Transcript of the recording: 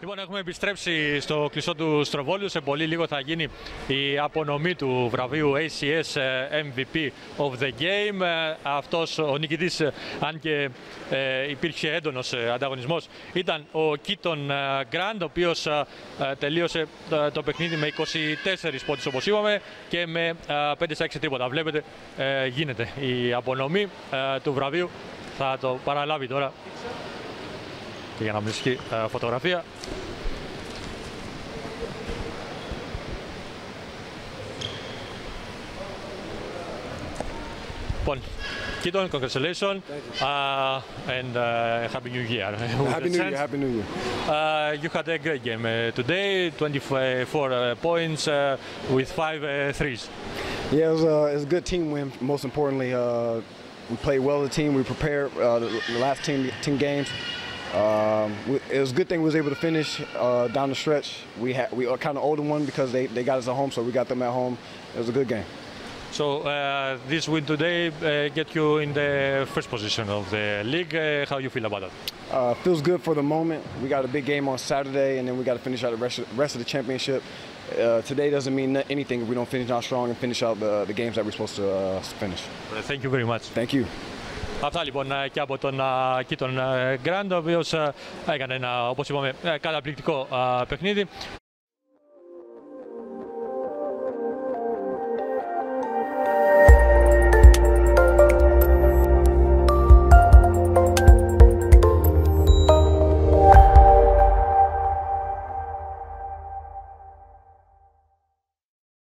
Λοιπόν, έχουμε επιστρέψει στο κλειστό του Στροβόλιου. Σε πολύ λίγο θα γίνει η απονομή του βραβείου ACS MVP of the Game. Ε, αυτός ο νικητής, ε, αν και ε, υπήρχε έντονος ε, ανταγωνισμός, ήταν ο Κίτον Γκραντ, ο οποίος ε, τελείωσε ε, το παιχνίδι με 24 πόντους, όπως είπαμε, και με 5 6 τίποτα. Βλέπετε, ε, γίνεται η απονομή ε, του βραβείου. Θα το παραλάβει τώρα και για να μην ισχύει φωτογραφία. Λοιπόν, Keaton, congratulations. Uh, and uh, Happy New Year. happy New. Year, Happy New Year. Uh, you had a great game eh, today, 24 points with five threes. Yeah, it was, uh, it was, a good team win, most importantly. Uh, we played well as a team. We prepared uh, the last 10, 10 games. Um, it was a good thing we was able to finish uh, down the stretch. We had we are kind of owed them one because they, they got us at home, so we got them at home. It was a good game. So uh, this win today uh, get you in the first position of the league. Uh, how you feel about that? Uh, feels good for the moment. We got a big game on Saturday, and then we got to finish out the rest of, rest of the championship. Uh, today doesn't mean anything if we don't finish out strong and finish out the, the games that we're supposed to uh, finish. Uh, Thank you very much. Thank you. Αυτά λοιπόν ε, και από τον ε, Κίτον Γκραντ, ο οποίο έκανε ένα, όπως είπαμε, ε, καταπληκτικό ε, παιχνίδι.